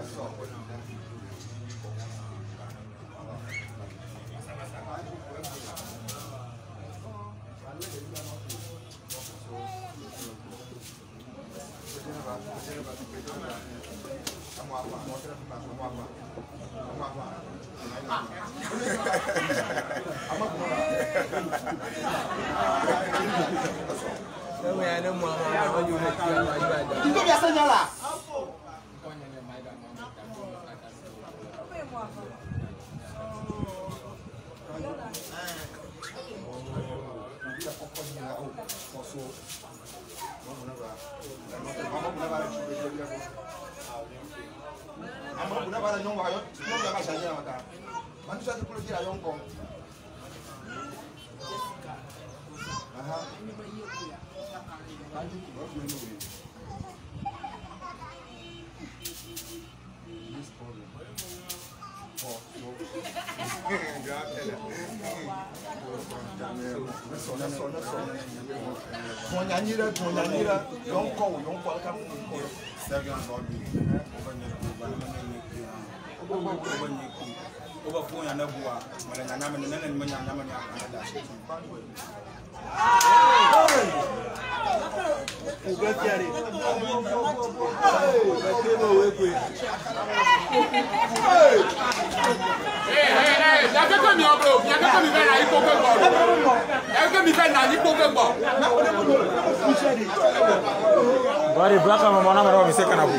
你准备参加啦？nyɔnua nyɔnua ka sariya ka taa manisa ti kulo jira yɔn kɔ. Tɔnyanyira tɔnyanyira yɔn kɔ o yɔn kɔ a ka mun kɔ. Sɛgɛn dɔ bi o bɛ ɲɛna ko ko ban yi ko ko ba ko ya na buwa mara na namu nan nan manya namu ne aka da shi ku ga tare ba ke ba wai ko eh eh eh ya ka ka mi obro ya ka ka mi bẹ̀rẹ̀ ayi kókó gbọ ya ka mi bẹ̀rẹ̀ ayi kókó gbọ. bari bila ka mama na mara wa mi se kana bu.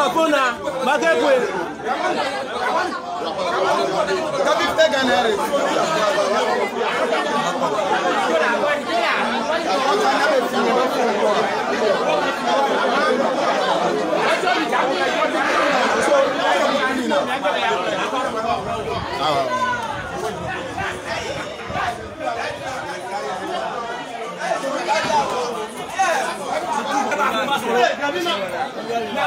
Fafana, Matekwe. Kapite Ganere. Hey,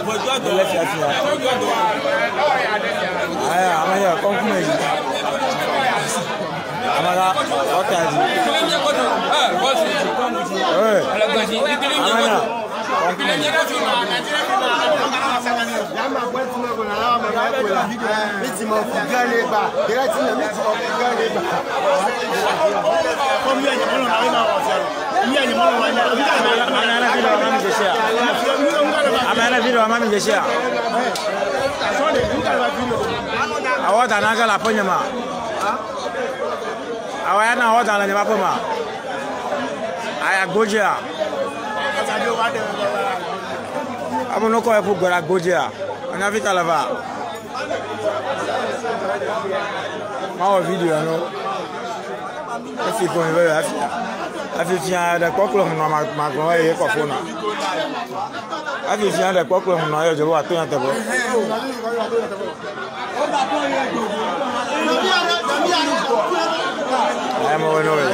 the left yard here. Aya, amaya, come come here. Amara, what is it? Hey, amaya, come come here. Yàmà bọ́ tí mo kò náà wà máa kò là mí ti mọ̀ fún gánlé bá yẹ́rẹ́ tí mo ti mọ̀ fún gánlé bá. Kọ́mí ẹ̀yìn mọ́nà náà wọ́n máa wọ̀ fẹ́ràn. Ní ẹ̀yìn mọ́nà wọn ni àwọn ọ̀gá mi. Àwọn ará mi lọ, àwọn ará mi ṣe ṣe à video amena vile wamami jeshea awota nagala po nyama awayana awota la nyama poma aya gojea amunoko epu gwera gojea ona vitala va mawo video no efi kɔn yi bɛ afi afi ma ɖe kpɔkplɔ ŋunɔ magbɔn eye kɔfona hafi fiã ɖe kpɔkplɔ ŋu nɔ ayɔ dzɔ be wòato nya teƒe. ɛmɛ wo ne wo le.